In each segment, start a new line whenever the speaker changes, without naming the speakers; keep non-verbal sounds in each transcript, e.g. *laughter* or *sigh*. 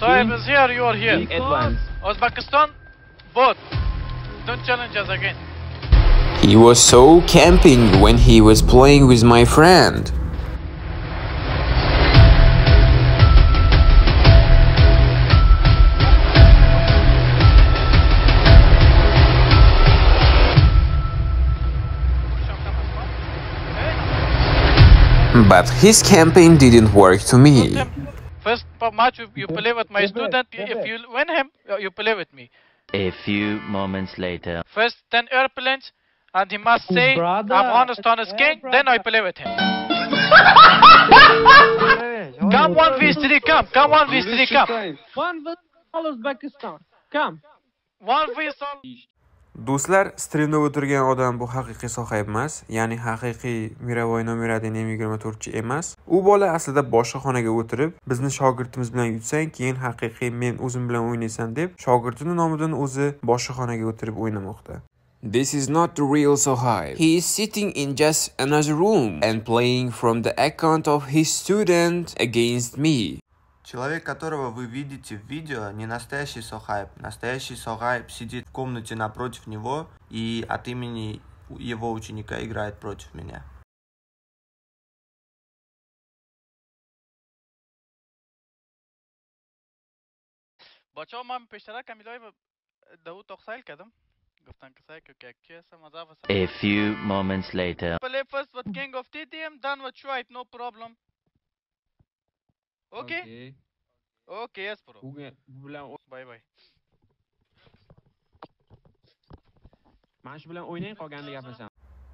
Sohaib was here, you are here.
King advance.
Uzbekistan, both. Don't challenge us again.
He was so camping when he was playing with my friend. But his camping didn't work to me.
First match you, you play with my student. If you win him, uh, you play with me.
A few moments later.
First 10 airplanes, and he must say,
brother.
I'm honest on his king, then I play with him. *laughs* Come 1v3, come, come 1v3, come.
One with all Uzbekistan. Come.
1v all.
Do'stlar, streamda o'tirgan odam bu haqiqiy soha emas, ya'ni haqiqiy Miravoy Nomiradin M24chi emas. U bola aslida boshqa xonaga o'tirib, bizni shogirdimiz bilan yutsang, keyin haqiqiy men o'zim bilan o'ynaysan deb, shogirdini nomidan o'zi boshqa xonaga o'tirib o'ynamoqda. This is not the real Sohaib. He is sitting in just another room and playing from the account of his student against me.
Человек, которого вы видите в видео, не настоящий Сохайб. Настоящий Сохайб сидит в комнате напротив него и от имени его ученика играет против меня.
بچه من پیشترک امیلای داود تخسایل کردم گفتن که سعی که کی هستم مذاف هستم
A few moments later.
play first with king of TTM then with Shuaib no problem okay okay yes bro
Bu bu bilan
bye bye
mana shu bilan o'ynang qolganida gaplashamiz.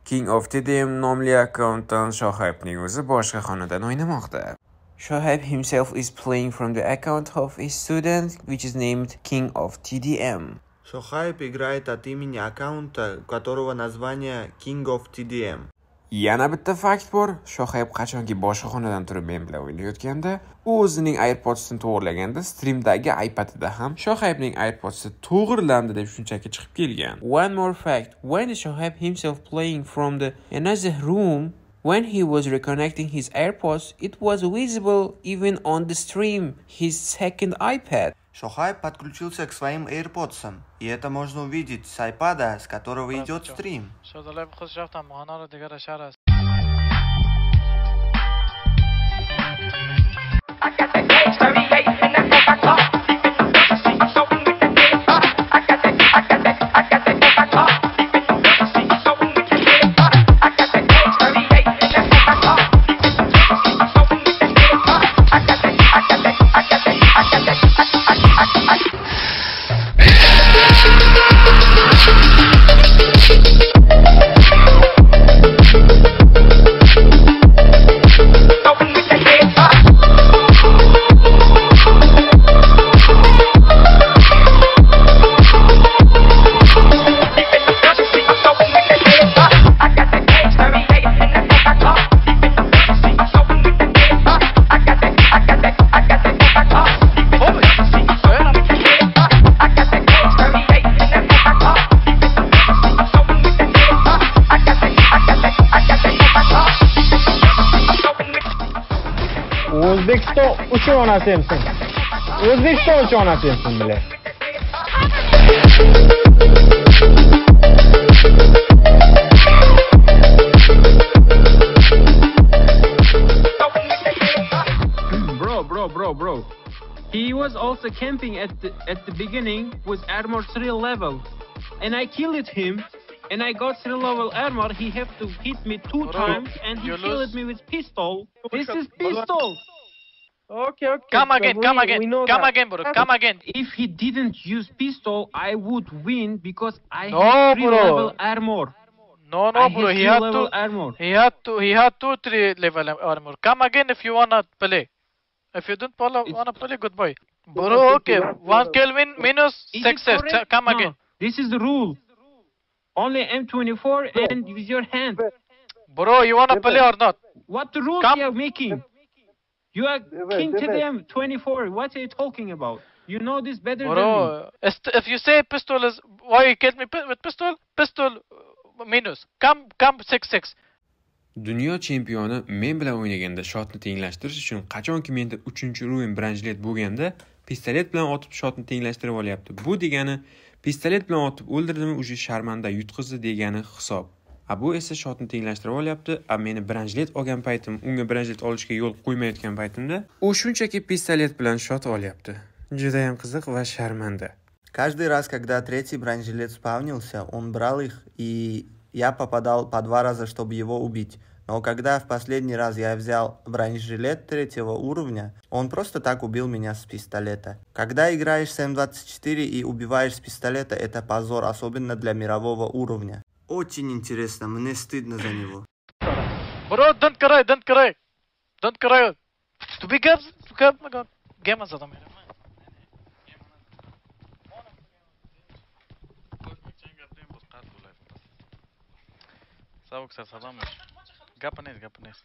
King of TDM nomli akkauntdan Shohaibning o'zi boshqa xonadan o'ynamoqda. Shohaib himself is playing from the account of his student which is named King of TDM.
Сохайб играет от имени аккаунта, у которого название King of TDM.
Yana bitta fakt bor. Shohaib qachonki boshqa xonadan turib men bilan o'ynayotganda, u o'zining AirPods'ini to'g'irlaganda streamdagi iPad'ida ham Shohaibning AirPods'i to'g'irlandi deb shunchaki chiqib kelgan. One more fact, when Shohaib himself playing from the another room When he was reconnecting his AirPods, it was visible even on the stream, his second iPad.
Шохай подключился к своим AirPods, и это можно увидеть с iPad, с которого идет стрим.
I got the gangster
O'zbekiston uchun onasi emsin. O'zbekiston uchun onasi emsin bilan. bro, bro, bro, bro. He was also camping at the at the beginning with armor three level, and I killed him. And I got three level armor. He have to hit me two times, and he killed
lose.
me with pistol. This is pistol. Okay, okay.
Come
so
again,
we-
come again,
know
come
that.
again, bro, come again.
If he didn't use pistol, I would win because I
No,
have three
bro.
level armor.
No,
I
no,
have
bro, he
three
had
level
to,
armor.
he had two. he had two, three level armor. Come again if you wanna play. If you don't wanna, wanna play, good boy. Bro, okay, one kill win minus
Is
success. Come
No,
again.
This is the rule. Only M24 and with your hand.
Bro, you wanna play or not?
What the rules
Come.
you are making? You are King to them 24. What are you talking about? You know this better than me.
Bro, if you say pistol is, why you killed me with pistol? Pistol uh, minus. Come, come six six.
Dunyo chempioni men bilan o'ynaganda shotni tenglashtirish uchun qachonki menda 3-ruin branchlet bo'lganda
pistolet bilan otib shotni tenglashtirib olyapti. Bu degani pistolet bilan otib o'ldirdimi уже sharmanda yutqizdi degani hisob. A bu esa shotni tenglashtirib olyapti a meni branjlet olgan paytim unga branjlet olishga yo'l qo'ymayotgan paytimda u shunchaki pistolet bilan shot olyapti. Judayam qiziq va sharmanda.
Каждый раз, когда третий бронежилет спавнился, он брал их, и я попадал по два раза, чтобы его убить. Но когда в последний раз я взял бронежилет третьего уровня, он просто так убил меня с пистолета. Когда играешь с М24 и убиваешь с пистолета, это позор, особенно для мирового уровня. Очень интересно, мне стыдно за него.
Bro, don't cry, don't cry. Don't cry. To be games, to have my god. Game. Japonés, japonés.